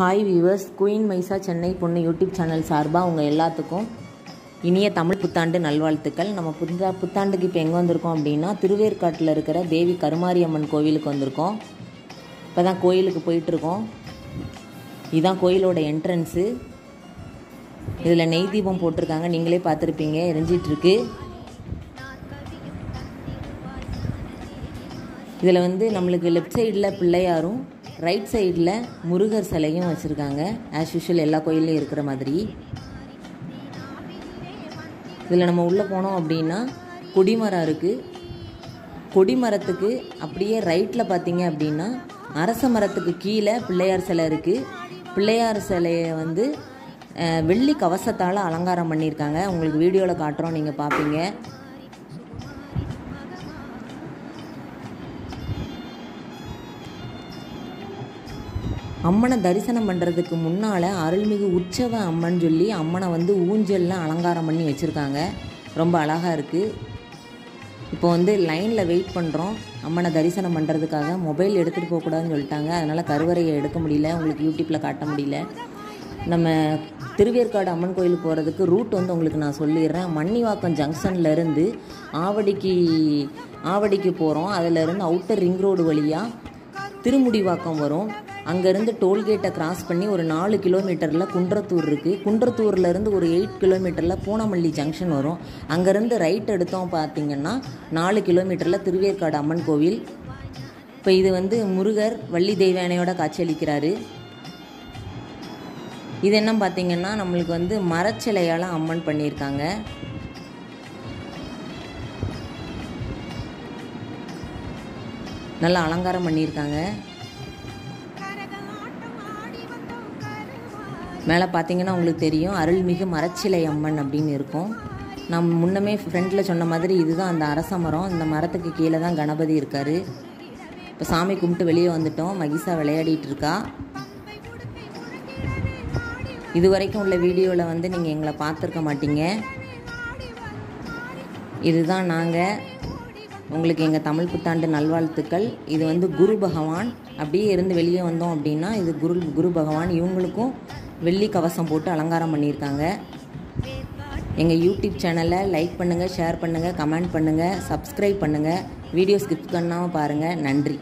Hi viewers queen Maisa Chennai பொண்ணு YouTube channel சார்பாக உங்கள் எல்லாத்துக்கும் இனிய தமிழ் புத்தாண்டு நல்வாழ்த்துக்கள். நம்ம புத்தா புத்தாண்டுக்கு இப்போ எங்கே வந்திருக்கோம் அப்படின்னா திருவேற்காட்டில் இருக்கிற தேவி கருமாரியம்மன் கோவிலுக்கு வந்திருக்கோம். இப்போ தான் கோயிலுக்கு போயிட்டுருக்கோம். இதுதான் கோயிலோட என்ட்ரன்ஸு இதில் நெய் தீபம் போட்டிருக்காங்க. நீங்களே பார்த்துருப்பீங்க. எரிஞ்சிட்ருக்கு இதில் வந்து நம்மளுக்கு லெஃப்ட் சைடில் பிள்ளையாரும் ரைட் சைடில் முருகர் சிலையும் வச்சுருக்காங்க. ஆஸ் யூஷுவல் எல்லா கோயிலையும் இருக்கிற மாதிரி. இதில் நம்ம உள்ளே போனோம் அப்படின்னா கொடிமரம் இருக்குது கொடிமரத்துக்கு அப்படியே ரைட்டில் பார்த்தீங்க அப்படின்னா அரச மரத்துக்கு கீழே பிள்ளையார் சிலை இருக்குது பிள்ளையார் சிலையை வந்து வெள்ளி கவசத்தால் அலங்காரம் பண்ணியிருக்காங்க. உங்களுக்கு வீடியோவில் காட்டுறோம் நீங்கள் பார்ப்பீங்க அம்மனை தரிசனம் பண்ணுறதுக்கு முன்னால் அருள்மிகு உற்சவ அம்மன் சொல்லி அம்மனை வந்து ஊஞ்சல்லாம் அலங்காரம் பண்ணி வச்சுருக்காங்க. ரொம்ப அழகாக இருக்குது இப்போ வந்து லைனில் வெயிட் பண்ணுறோம் அம்மனை தரிசனம் பண்ணுறதுக்காக மொபைல் எடுத்துகிட்டு போகக்கூடாதுன்னு சொல்லிட்டாங்க. அதனால் கருவறையை எடுக்க முடியல. உங்களுக்கு யூடியூப்பில் காட்ட முடியல. நம்ம திருவேற்காடு அம்மன் கோயிலுக்கு போகிறதுக்கு ரூட் வந்து உங்களுக்கு நான் சொல்லிடுறேன். மன்னிவாக்கம் ஜங்ஷன்லேருந்து ஆவடிக்கு ஆவடிக்கு போகிறோம் அதிலேருந்து அவுட்டர் ரிங் ரோடு வழியாக திருமுடிவாக்கம் வரும். அங்கேருந்து டோல்கேட்டை கிராஸ் பண்ணி ஒரு நாலு கிலோமீட்டரில் குன்றத்தூர் இருக்குது குன்றத்தூர்லேருந்து ஒரு எயிட் கிலோமீட்டரில் பூனமல்லி ஜங்ஷன் வரும். அங்கேருந்து ரைட் எடுத்தோம் பார்த்தீங்கன்னா நாலு கிலோமீட்டரில் திருவேற்காடு அம்மன் கோவில். இப்போ இது வந்து முருகர் வள்ளி தெய்வானையோட காட்சியளிக்கிறாரு. இது என்ன பார்த்தீங்கன்னா நம்மளுக்கு வந்து மரச்சிலையால் அம்மன் பண்ணியிருக்காங்க. நல்லா அலங்காரம் பண்ணியிருக்காங்க. மேலே பார்த்தீங்கன்னா உங்களுக்கு தெரியும் அருள்மிகு மரச்சிலை அம்மன் அப்படின்னு இருக்கும். நம் முன்னமே ஃப்ரெண்டில் சொன்ன மாதிரி இதுதான் அந்த அரச மரம். இந்த மரத்துக்கு கீழே தான் கணபதி இருக்கார். இப்போ சாமி கும்பிட்டு வெளியே வந்துட்டோம். மகிஷா விளையாடிட்டு இருக்கா. இது வரைக்கும் உள்ள வீடியோவில் வந்து நீங்கள் எங்களை பார்த்துருக்க மாட்டீங்க. இதுதான் நாங்கள் உங்களுக்கு எங்கள் தமிழ் புத்தாண்டு நல்வாழ்த்துக்கள். இது வந்து குரு பகவான். அப்படியே இருந்து வெளியே வந்தோம் அப்படின்னா இது குரு குரு பகவான். இவங்களுக்கும் வெள்ளி கவசம் போட்டு அலங்காரம் பண்ணியிருக்காங்க. எங்கள் யூடியூப் சேனலை லைக் பண்ணுங்கள் ஷேர் பண்ணுங்கள் கமெண்ட் பண்ணுங்கள் சப்ஸ்கிரைப் பண்ணுங்கள் வீடியோ ஸ்கிப் பண்ணாமல் பாருங்கள் நன்றி.